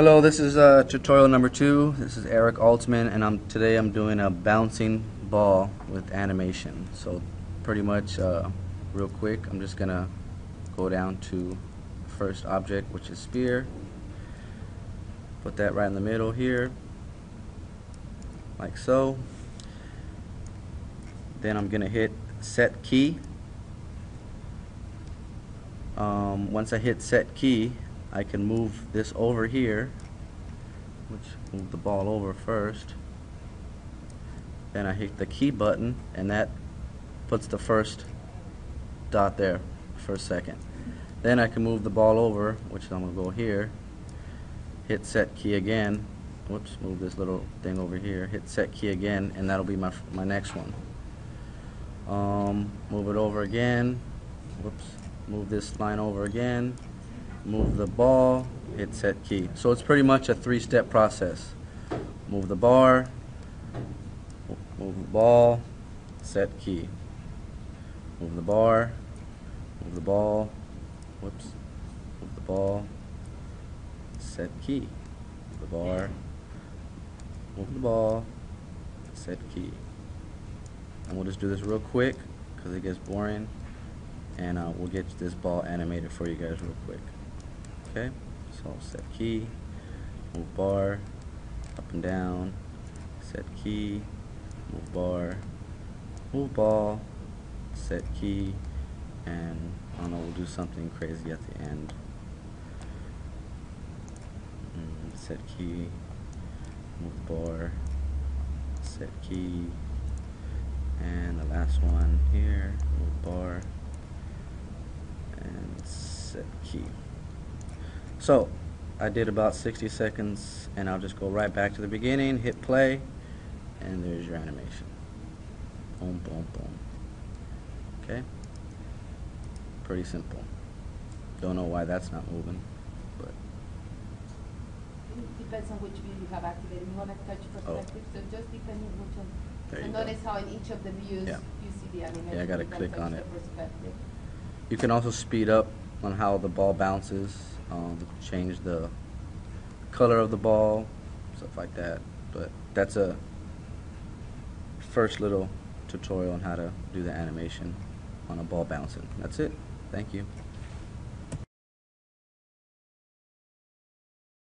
Hello, this is uh, tutorial number two. This is Erick Altman, and I'm today I'm doing a bouncing ball with animation. So, pretty much, uh, real quick, I'm just gonna go down to first object, which is sphere. Put that right in the middle here, like so. Then I'm gonna hit set key. Um, once I hit set key, I can move this over here, which move the ball over first. Then I hit the key button, and that puts the first dot there for a second. Then I can move the ball over, which I'm to go here, hit set key again, whoops, move this little thing over here, hit set key again, and that'll be my, my next one. Um, move it over again, whoops, move this line over again, move the ball, hit set key. So it's pretty much a three-step process. Move the bar, move the ball, set key. Move the bar, move the ball, whoops, move the ball, set key. Move the bar, move the ball, set key. And we'll just do this real quick because it gets boring and uh, we'll get this ball animated for you guys real quick. Okay, so set key, move bar, up and down, set key, move bar, move ball, set key, and I don't know, we'll do something crazy at the end. Mm, set key, move bar, set key, and the last one here, move bar, and set key. So, I did about 60 seconds, and I'll just go right back to the beginning, hit play, and there's your animation. Boom, boom, boom. Okay? Pretty simple. Don't know why that's not moving, but It depends on which view you have activated. You want to touch Oh. perspective, so just depending which one. There So you go. notice how in each of the views, Yeah. you see the animation. Yeah, I gotta click on it. you can also speed up on how the ball bounces, um, change the color of the ball, stuff like that. But that's a first little tutorial on how to do the animation on a ball bouncing. That's it. Thank you.